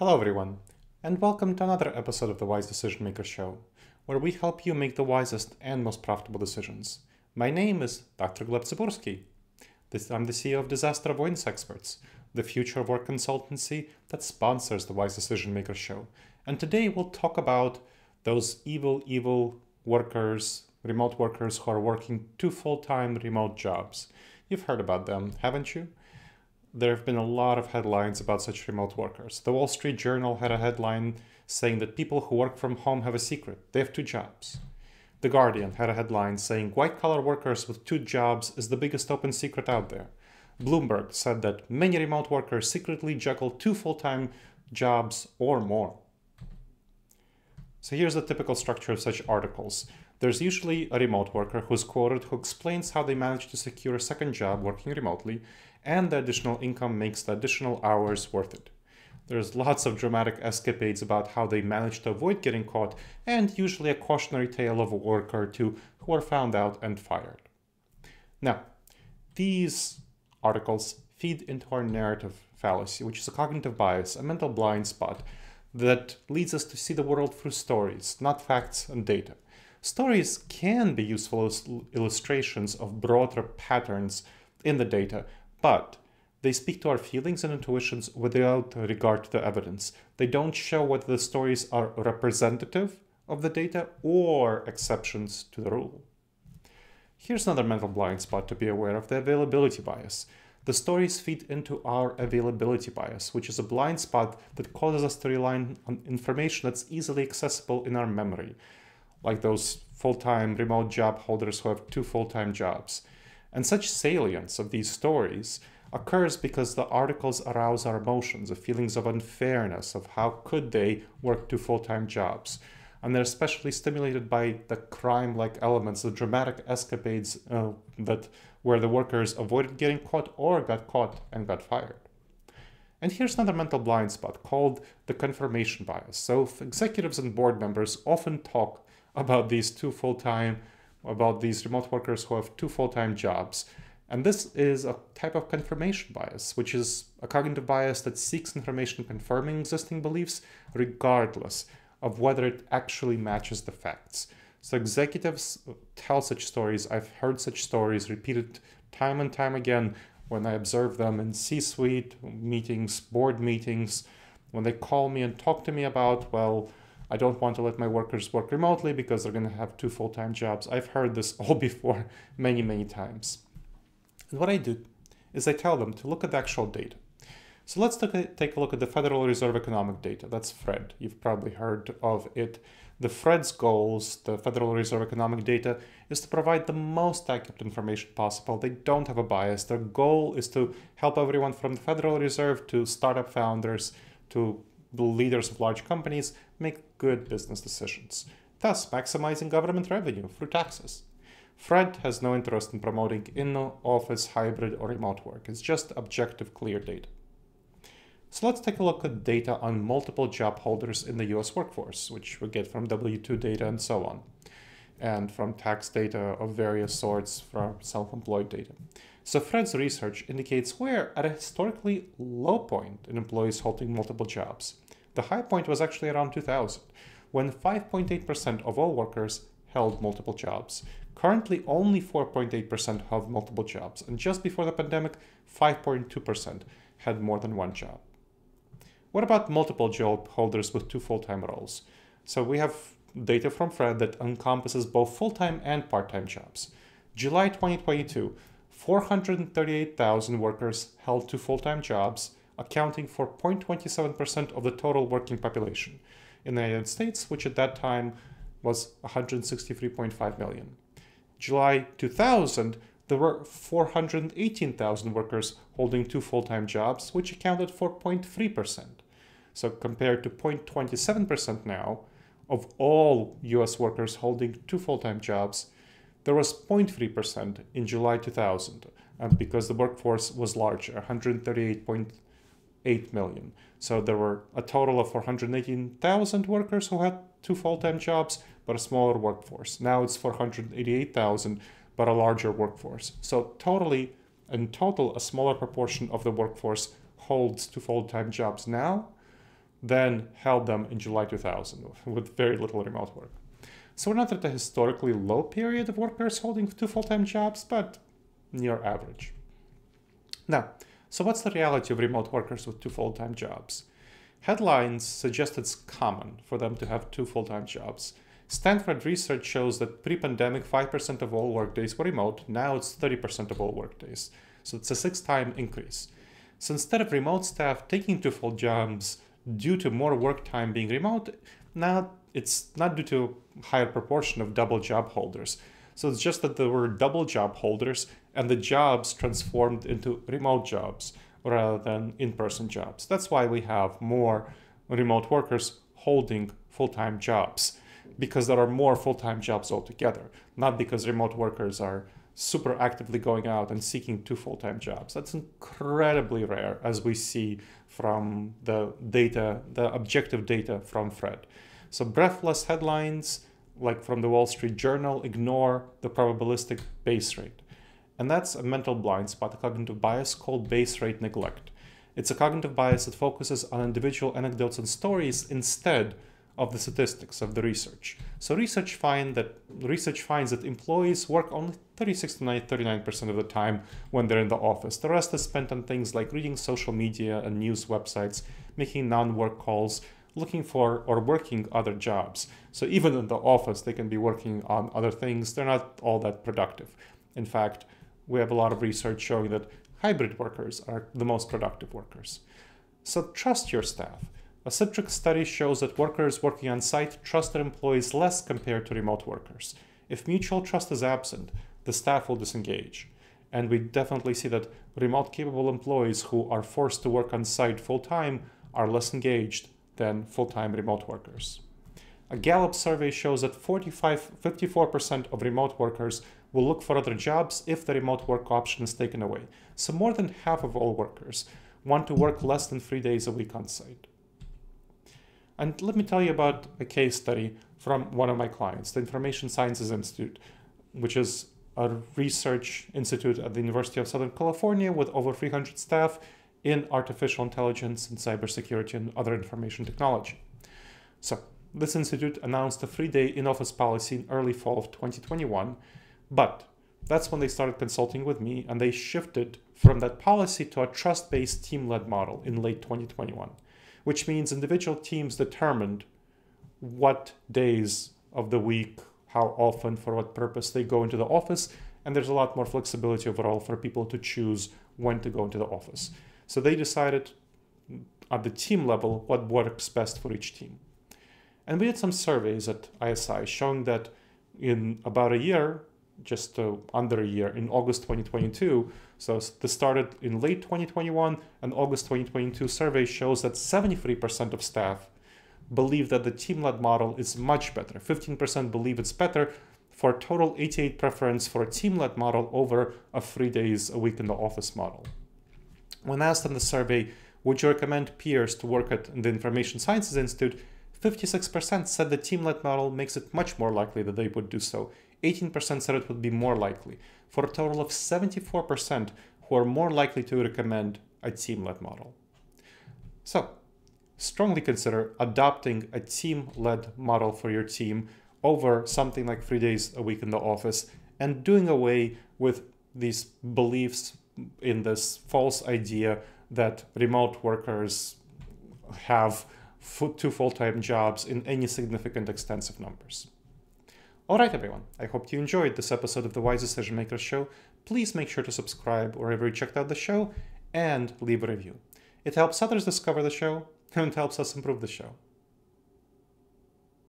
Hello, everyone, and welcome to another episode of the Wise Decision Maker Show, where we help you make the wisest and most profitable decisions. My name is Dr. Gleb Tsipursky. I'm the CEO of Disaster Avoidance Experts, the future of work consultancy that sponsors the Wise Decision Maker Show. And today we'll talk about those evil, evil workers, remote workers who are working two full time remote jobs. You've heard about them, haven't you? There have been a lot of headlines about such remote workers. The Wall Street Journal had a headline saying that people who work from home have a secret. They have two jobs. The Guardian had a headline saying white collar workers with two jobs is the biggest open secret out there. Bloomberg said that many remote workers secretly juggle two full time jobs or more. So here's the typical structure of such articles. There's usually a remote worker who's quoted who explains how they managed to secure a second job working remotely and the additional income makes the additional hours worth it. There's lots of dramatic escapades about how they managed to avoid getting caught, and usually a cautionary tale of a worker or two who are found out and fired. Now, these articles feed into our narrative fallacy, which is a cognitive bias, a mental blind spot that leads us to see the world through stories, not facts and data. Stories can be useful illustrations of broader patterns in the data, but they speak to our feelings and intuitions without regard to the evidence. They don't show whether the stories are representative of the data or exceptions to the rule. Here's another mental blind spot to be aware of the availability bias. The stories feed into our availability bias, which is a blind spot that causes us to rely on information that's easily accessible in our memory, like those full time remote job holders who have two full time jobs. And such salience of these stories occurs because the articles arouse our emotions, the feelings of unfairness, of how could they work two full-time jobs. And they're especially stimulated by the crime-like elements, the dramatic escapades uh, that where the workers avoided getting caught or got caught and got fired. And here's another mental blind spot called the confirmation bias. So executives and board members often talk about these two full-time about these remote workers who have two full-time jobs. And this is a type of confirmation bias, which is a cognitive bias that seeks information confirming existing beliefs regardless of whether it actually matches the facts. So executives tell such stories. I've heard such stories repeated time and time again when I observe them in C-suite meetings, board meetings, when they call me and talk to me about, well, I don't want to let my workers work remotely because they're going to have two full time jobs. I've heard this all before many, many times. And what I do is I tell them to look at the actual data. So let's take a look at the Federal Reserve economic data. That's FRED. You've probably heard of it. The FRED's goals, the Federal Reserve economic data, is to provide the most accurate information possible. They don't have a bias. Their goal is to help everyone from the Federal Reserve to startup founders to the leaders of large companies make good business decisions, thus maximizing government revenue through taxes. Fred has no interest in promoting in-office, hybrid, or remote work. It's just objective, clear data. So let's take a look at data on multiple job holders in the US workforce, which we get from W-2 data and so on, and from tax data of various sorts from self-employed data. So Fred's research indicates we're at a historically low point in employees holding multiple jobs. The high point was actually around 2000, when 5.8% of all workers held multiple jobs. Currently, only 4.8% have multiple jobs, and just before the pandemic, 5.2% had more than one job. What about multiple job holders with two full-time roles? So we have data from Fred that encompasses both full-time and part-time jobs. July 2022, 438,000 workers held two full-time jobs, accounting for 0.27% of the total working population in the United States, which at that time was 163.5 million. July 2000, there were 418,000 workers holding two full-time jobs, which accounted for 0.3%. So compared to 0.27% now of all US workers holding two full-time jobs, there was 0.3% in July 2000 uh, because the workforce was larger, 138.8 million. So there were a total of 418,000 workers who had two full-time jobs, but a smaller workforce. Now it's 488,000, but a larger workforce. So totally, in total, a smaller proportion of the workforce holds two full-time jobs now, than held them in July 2000 with very little remote work. So we're not at a historically low period of workers holding two full-time jobs, but near average. Now, so what's the reality of remote workers with two full-time jobs? Headlines suggest it's common for them to have two full-time jobs. Stanford research shows that pre-pandemic 5% of all workdays were remote, now it's 30% of all workdays. So it's a six-time increase. So instead of remote staff taking two full jobs due to more work time being remote, now it's not due to higher proportion of double job holders. So it's just that there were double job holders and the jobs transformed into remote jobs rather than in-person jobs. That's why we have more remote workers holding full-time jobs because there are more full-time jobs altogether, not because remote workers are super actively going out and seeking two full-time jobs. That's incredibly rare as we see from the data, the objective data from Fred. So breathless headlines like from the Wall Street Journal ignore the probabilistic base rate. And that's a mental blind spot, a cognitive bias called base rate neglect. It's a cognitive bias that focuses on individual anecdotes and stories instead of the statistics of the research. So research find that research finds that employees work only 36 to 39% of the time when they're in the office. The rest is spent on things like reading social media and news websites, making non-work calls, looking for or working other jobs. So even in the office, they can be working on other things. They're not all that productive. In fact, we have a lot of research showing that hybrid workers are the most productive workers. So trust your staff. A Citrix study shows that workers working on site trust their employees less compared to remote workers. If mutual trust is absent, the staff will disengage. And we definitely see that remote capable employees who are forced to work on site full time are less engaged than full-time remote workers. A Gallup survey shows that 45, 54% of remote workers will look for other jobs if the remote work option is taken away. So more than half of all workers want to work less than three days a week on site. And let me tell you about a case study from one of my clients, the Information Sciences Institute, which is a research institute at the University of Southern California with over 300 staff in artificial intelligence and cybersecurity and other information technology. So this institute announced a three-day in-office policy in early fall of 2021, but that's when they started consulting with me and they shifted from that policy to a trust-based team-led model in late 2021, which means individual teams determined what days of the week, how often, for what purpose they go into the office, and there's a lot more flexibility overall for people to choose when to go into the office. So they decided at the team level what works best for each team. And we did some surveys at ISI showing that in about a year, just uh, under a year, in August 2022, so this started in late 2021, and August 2022 survey shows that 73% of staff believe that the team-led model is much better. 15% believe it's better, for total 88 preference for a team-led model over a three days a week in the office model. When asked in the survey, would you recommend peers to work at the Information Sciences Institute, 56% said the team-led model makes it much more likely that they would do so. 18% said it would be more likely, for a total of 74% who are more likely to recommend a team-led model. So, strongly consider adopting a team-led model for your team over something like three days a week in the office and doing away with these beliefs in this false idea that remote workers have two full-time jobs in any significant extensive numbers. All right, everyone. I hope you enjoyed this episode of the Wise Decision Makers Show. Please make sure to subscribe wherever you checked out the show and leave a review. It helps others discover the show and helps us improve the show.